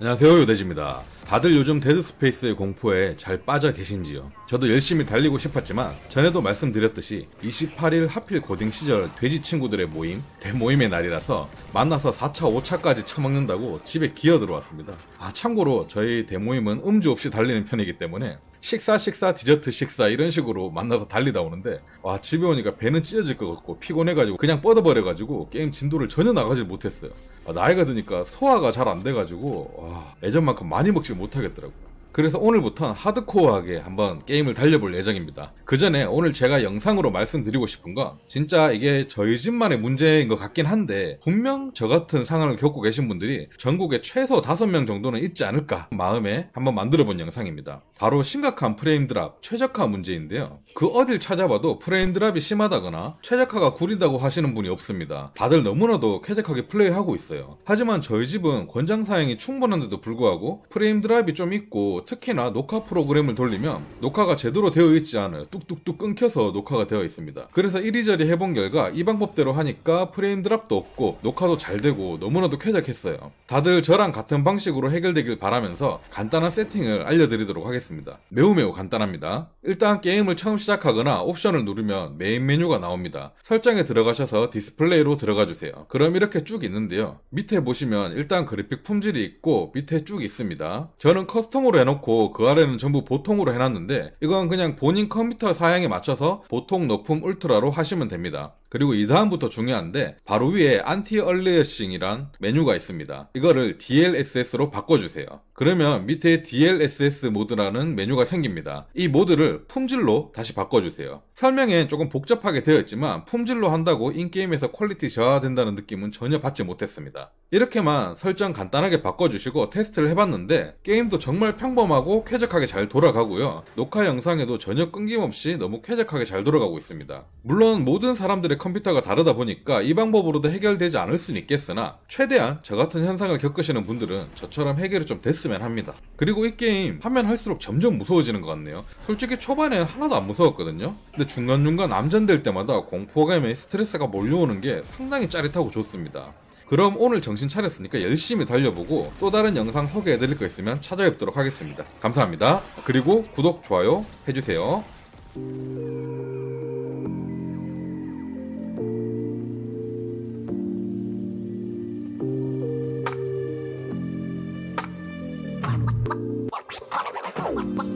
안녕하세요 요대지입니다. 다들 요즘 데드스페이스의 공포에 잘 빠져 계신지요? 저도 열심히 달리고 싶었지만 전에도 말씀드렸듯이 28일 하필 고딩 시절 돼지 친구들의 모임, 돼모임의 날이라서 만나서 4차, 5차까지 처먹는다고 집에 기어 들어왔습니다. 아 참고로 저희 돼모임은 음주 없이 달리는 편이기 때문에 식사 식사 디저트 식사 이런 식으로 만나서 달리다 오는데 와 집에 오니까 배는 찢어질 것 같고 피곤해가지고 그냥 뻗어버려가지고 게임 진도를 전혀 나가질 못했어요. 아, 나이가 드니까 소화가 잘 안 돼가지고 와, 예전만큼 많이 먹지 못하겠더라고요. 그래서 오늘부터는 하드코어하게 한번 게임을 달려볼 예정입니다. 그 전에 오늘 제가 영상으로 말씀드리고 싶은 건 진짜 이게 저희 집만의 문제인 것 같긴 한데 분명 저 같은 상황을 겪고 계신 분들이 전국에 최소 5명 정도는 있지 않을까 마음에 한번 만들어 본 영상입니다. 바로 심각한 frame drop, 최적화 문제인데요. 그 어딜 찾아봐도 frame drop이 심하다거나 최적화가 구리다고 하시는 분이 없습니다. 다들 너무나도 쾌적하게 플레이하고 있어요. 하지만 저희 집은 권장 사양이 충분한데도 불구하고 frame drop이 좀 있고 특히나 녹화 프로그램을 돌리면 녹화가 제대로 되어 있지 않아요. 뚝뚝뚝 끊겨서 녹화가 되어 있습니다. 그래서 이리저리 해본 결과 이 방법대로 하니까 frame drop도 없고 녹화도 잘 되고 너무나도 쾌적했어요. 다들 저랑 같은 방식으로 해결되길 바라면서 간단한 세팅을 알려드리도록 하겠습니다. 매우 매우 간단합니다. 일단 게임을 처음 시작하거나 옵션을 누르면 메인 메뉴가 나옵니다. 설정에 들어가셔서 디스플레이로 들어가 주세요. 그럼 이렇게 쭉 있는데요. 밑에 보시면 일단 그래픽 품질이 있고 밑에 쭉 있습니다. 저는 custom으로 해놓고 해놓고 그 아래는 전부 보통으로 해놨는데 이건 그냥 본인 컴퓨터 사양에 맞춰서 보통 높음 울트라로 하시면 됩니다. 그리고 이 다음부터 중요한데 바로 위에 anti-aliasing이란 메뉴가 있습니다. 이거를 DLSS로 바꿔주세요. 그러면 밑에 DLSS 모드라는 메뉴가 생깁니다. 이 모드를 품질로 다시 바꿔주세요. 설명엔 조금 복잡하게 되어 있지만 품질로 한다고 in-game에서 quality 저하된다는 느낌은 전혀 받지 못했습니다. 이렇게만 설정 간단하게 바꿔주시고 테스트를 해봤는데 게임도 정말 평범하고 쾌적하게 잘 돌아가고요. 녹화 영상에도 전혀 끊김없이 너무 쾌적하게 잘 돌아가고 있습니다. 물론 모든 사람들 의 컴퓨터가 다르다 보니까 이 방법으로도 해결되지 않을 수는 있겠으나 최대한 저 같은 현상을 겪으시는 분들은 저처럼 해결이 좀 됐으면 합니다. 그리고 이 게임 하면 할수록 점점 무서워지는 것 같네요. 솔직히 초반에는 하나도 안 무서웠거든요. 근데 중간중간 암전될 때마다 공포감에 스트레스가 몰려오는 게 상당히 짜릿하고 좋습니다. 그럼 오늘 정신 차렸으니까 열심히 달려보고 또 다른 영상 소개해드릴 거 있으면 찾아뵙도록 하겠습니다. 감사합니다. 그리고 구독, 좋아요 해주세요. Oh, my God.